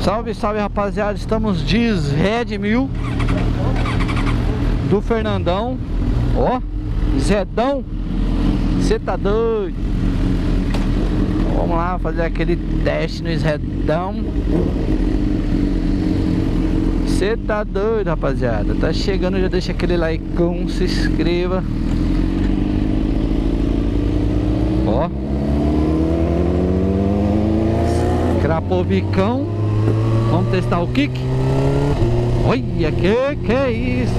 Salve, salve rapaziada, estamos de Red Mil Do Fernandão. Ó, Zedão. Você tá doido? Vamos lá fazer aquele teste no Zedão. Você tá doido rapaziada? Tá chegando, já deixa aquele like, se inscreva. Ó. Crapovicão Vamos testar o kick Olha que que é isso?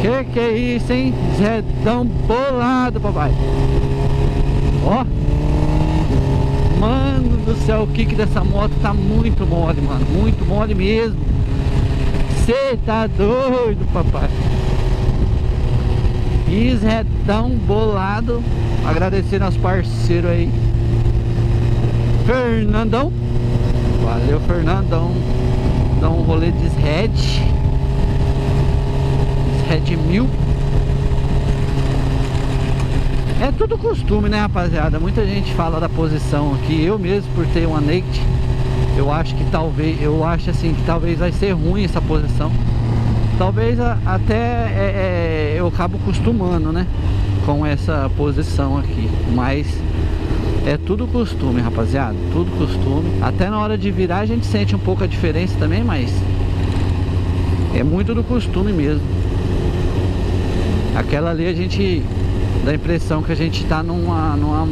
Que que é isso, hein? Zedão bolado, papai. Ó. Mano do céu, o kick dessa moto tá muito mole, mano. Muito mole mesmo. Cê tá doido, papai. Zedão bolado. Agradecendo aos parceiros aí. Fernandão Valeu, Fernandão. Dá um rolê de Red. Red mil. É tudo costume, né, rapaziada? Muita gente fala da posição aqui. Eu mesmo, por ter uma naked, eu acho que talvez, eu acho assim, que talvez vai ser ruim essa posição. Talvez até é, é, eu acabo acostumando, né? Com essa posição aqui. Mas é tudo costume, rapaziada. Tudo costume. Até na hora de virar a gente sente um pouco a diferença também, mas é muito do costume mesmo. Aquela ali a gente dá a impressão que a gente tá numa, numa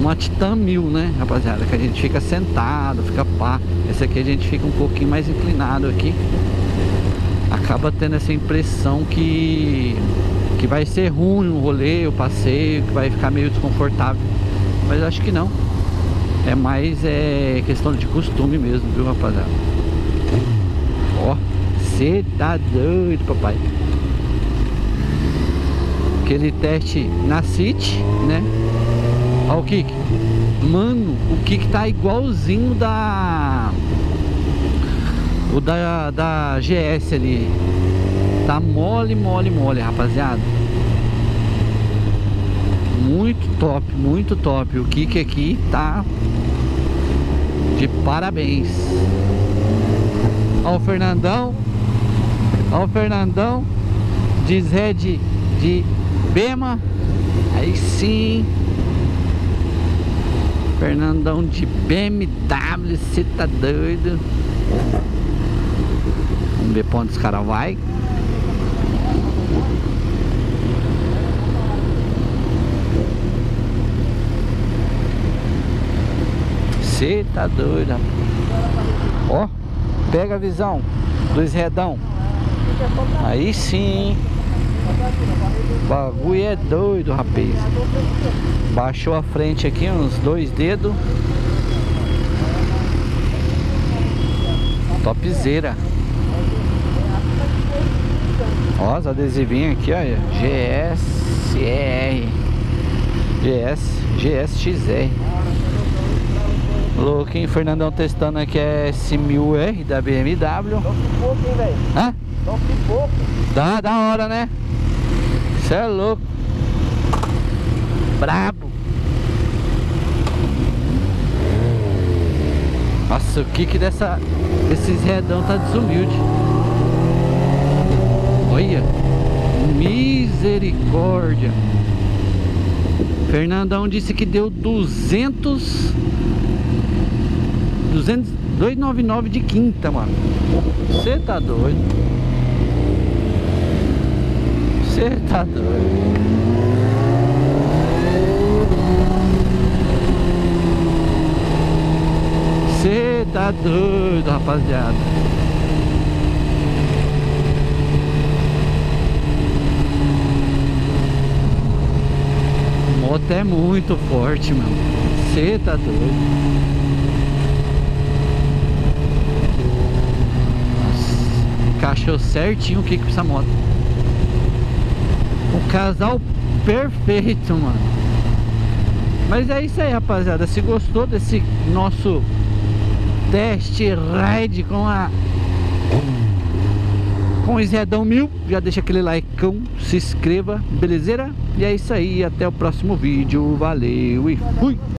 uma Titan 1000, né, rapaziada? Que a gente fica sentado, fica pá. Esse aqui a gente fica um pouquinho mais inclinado aqui. Acaba tendo essa impressão que que vai ser ruim o rolê, o passeio, que vai ficar meio desconfortável mas acho que não. É mais é, questão de costume mesmo, viu, rapaziada? Ó, cê tá doido, papai. Aquele teste na City, né? Ó o kick. Mano, o kick tá igualzinho da... O da, da GS ali. Tá mole, mole, mole, rapaziada muito top, muito top. O kick aqui tá de parabéns. Ó o Fernandão. Ó o Fernandão. Diz Red de Bema. Aí sim. Fernandão de BMW, você tá doido? Vamos ver pra onde os caras vai. Você tá doido, Ó, pega a visão dos redão. Aí sim. Bagulho é doido, rapaz. Baixou a frente aqui uns dois dedos. Topzera. Ó, os adesivinhos aqui, olha. GSR. GS, GSXR. Louquinho, Fernandão testando aqui é S1000R da BMW. Dá um pouco, hein, velho? Hã? Dá um pouco. Dá, da hora, né? Você é louco. Brabo. Nossa, o kick dessa, desses redão tá desumilde. Olha. Misericórdia. Fernandão disse que deu 200 299 de quinta, mano. Você tá doido? Você tá doido? Você tá doido, rapaziada? A moto é muito forte, mano. Você tá doido? Encaixou certinho o que com essa moto. Um casal perfeito, mano. Mas é isso aí, rapaziada. Se gostou desse nosso teste ride com a com o Zedão Mil, já deixa aquele like, se inscreva, belezeira? E é isso aí, até o próximo vídeo. Valeu e fui!